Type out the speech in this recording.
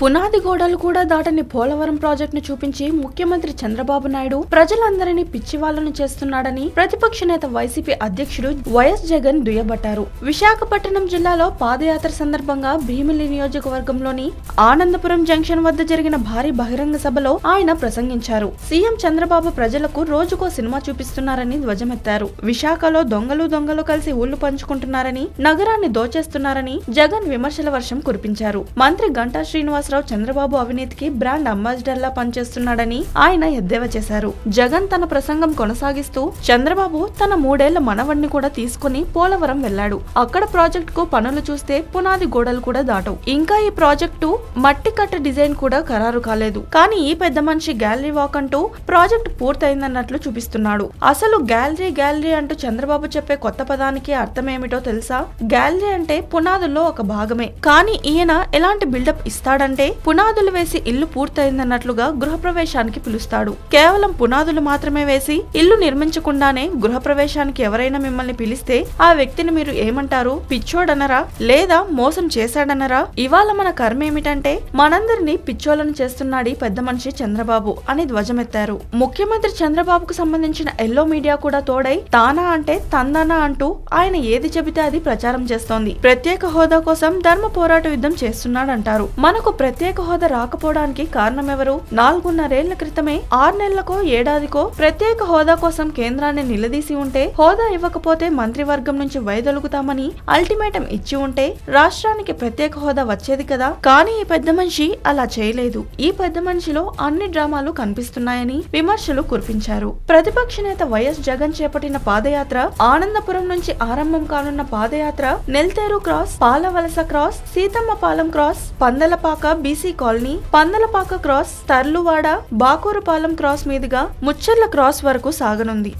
పునాది గోడలు కూడా దాటని పోలవరం ప్రాజెక్టును చూపించి ముఖ్యమంత్రి చంద్రబాబు నాయుడు ప్రజలందరినీ పిచ్చివాళ్ళను చేస్తున్నాడని ప్రతిపక్ష నేత వైసీపీ అధ్యక్షుడు వైఎస్ జగన్ దుయ్యబట్టారు. విశాఖపట్నం జిల్లాలో పాదయాత్ర సందర్భంగా భీమిలి నియోజకవర్గంలోని ఆనందపురం జంక్షన్ వద్ద జరిగిన భారీ బహిరంగ సభలో ఆయన ప్రసంగించారు. సీఎం చంద్రబాబు ప్రజలకు రోజుకో సినిమా చూపిస్తున్నారని ధ్వజమెత్తారు. విశాఖలో దొంగలు దొంగలు కలిసి ఊళ్ళు పంచుకుంటున్నారని నగరాన్ని దోచేస్తున్నారని జగన్ విమర్శల వర్షం కురిపించారు. మంత్రి గంటా శ్రీనివాస్ శ్రీనివాసరావు చంద్రబాబు అవినీతికి బ్రాండ్ అంబాసిడర్లా పనిచేస్తున్నాడని ఆయన ఎద్దేవా చేశారు. జగన్ తన ప్రసంగం కొనసాగిస్తూ చంద్రబాబు తన మూడేళ్ళ మనవణ్ణి కూడా తీసుకుని పోలవరం వెళ్ళాడు అక్కడ ప్రాజెక్ట్కు పనులు చూస్తే పునాది గోడలు కూడా దాటవు. ఇంకా ఈ ప్రాజెక్టు మట్టి కట్ట డిజైన్ కూడా ఖరారు కాలేదు. కానీ ఈ పెద్ద మనిషి గ్యాలరీ వాక్ అంటూ ప్రాజెక్ట్ పూర్తయిందన్నట్లు చూపిస్తున్నాడు. అసలు గ్యాలరీ గ్యాలరీ అంటూ చంద్రబాబు చెప్పే కొత్త పదానికి అర్థమేమిటో తెలుసా? గ్యాలరీ అంటే పునాదుల్లో ఒక భాగమే. కానీ ఈయన ఎలాంటి బిల్డప్ ఇస్తాడంటే పునాదులు వేసి ఇల్లు పూర్తయిందన్నట్లుగా గృహప్రవేశానికి పిలుస్తాడు. కేవలం పునాదులు మాత్రమే వేసి ఇల్లు నిర్మించకుండానే గృహప్రవేశానికి ఎవరైనా మిమ్మల్ని పిలిస్తే ఆ వ్యక్తిని మీరు ఏమంటారు? పిచ్చోడనరా? లేదా మోసం చేశాడనరా? ఇవాళ మన కర్మ ఏమిటంటే మనందరినీ పిచ్చోలను చేస్తున్నాడు పెద్ద మనిషి చంద్రబాబు అని ధ్వజమెత్తారు. ముఖ్యమంత్రి చంద్రబాబుకు సంబంధించిన ఎల్లో మీడియా కూడా తోడై తానా అంటే తందానా అంటూ ఆయన ఏది చెబితే అది ప్రచారం చేస్తోంది. ప్రత్యేక హోదా కోసం ధర్మ పోరాట యుద్ధం చేస్తున్నాడంటారు. మనకు ప్రత్యేక హోదా రాకపోవడానికి కారణం ఎవరు నాలుగున్నరేళ్ళ క్రితమే ఆరు నెలలకో ఏడాదికో ప్రత్యేక హోదా కోసం కేంద్రాన్ని నిలదీసి ఉంటే హోదా ఇవ్వకపోతే మంత్రివర్గం నుంచి వైదొలుగుతామని అల్టిమేటం ఇచ్చి ఉంటే రాష్ట్రానికి ప్రత్యేక హోదా వచ్చేది కదా? కానీ ఈ పెద్ద మనిషి అలా చేయలేదు. ఈ పెద్ద మనిషిలో అన్ని డ్రామాలు కనిపిస్తున్నాయని విమర్శలు కురిపించారు. ప్రతిపక్ష నేత వైఎస్ జగన్ చేపట్టిన పాదయాత్ర ఆనందపురం నుంచి ఆరంభం కానున్న పాదయాత్ర Nelteru cross Palavalasa cross Seethammapalem cross Pandalapaka BC colony Pandalapaka cross Tarluvada Bakurupalem cross మీదుగా ముచ్చర్ల క్రాస్ వరకు సాగనుంది.